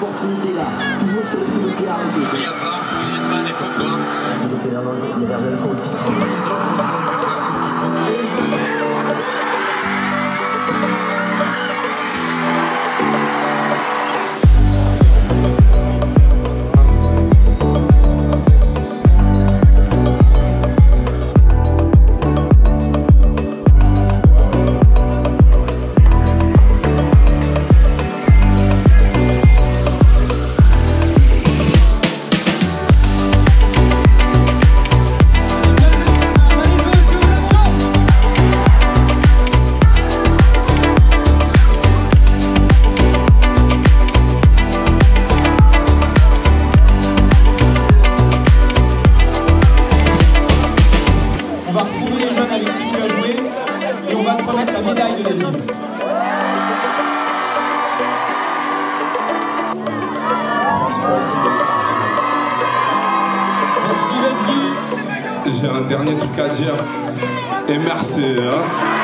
l'opportunité là. Toujours le coup de pied arrêté. Skriapa, Griezmann et Pogba. Il était là, aussi. Avec qui tu as joué et on va te remettre la médaille de la ville. J'ai un dernier truc à dire. Et merci. Hein